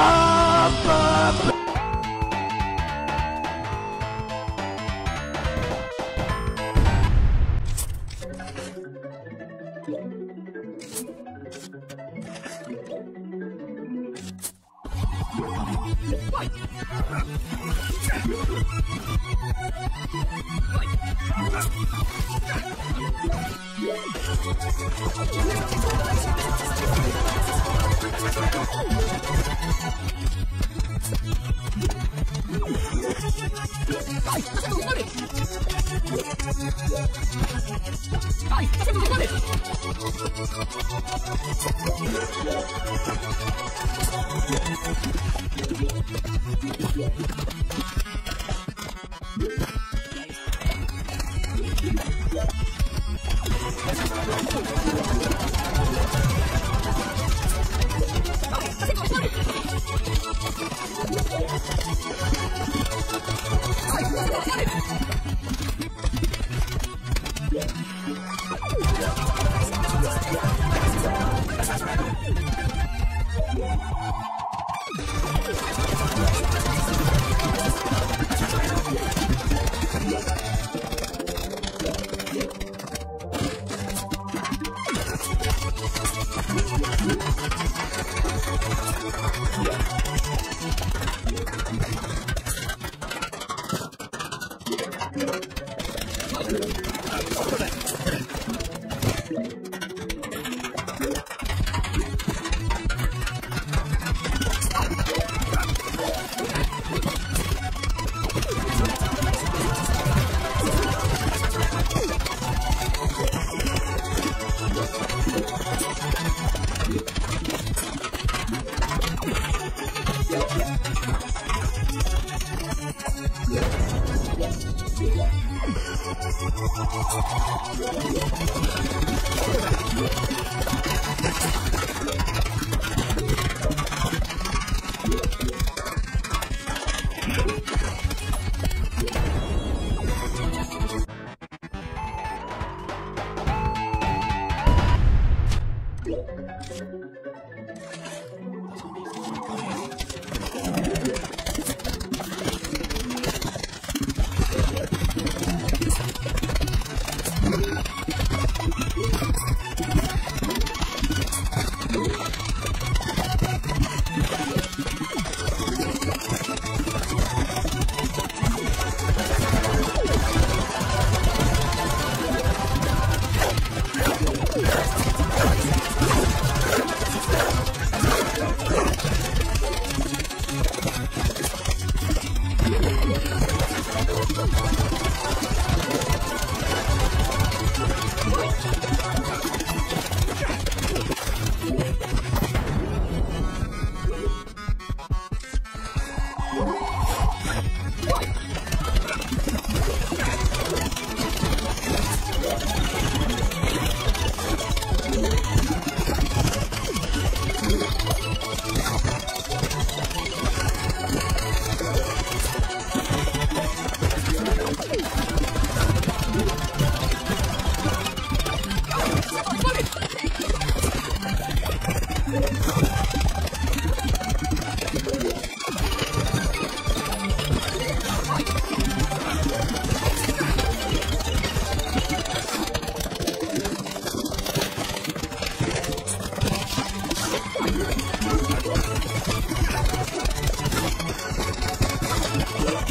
Ah! Oh, my God. Let's go. Thank You.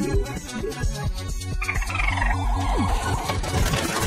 Let's go.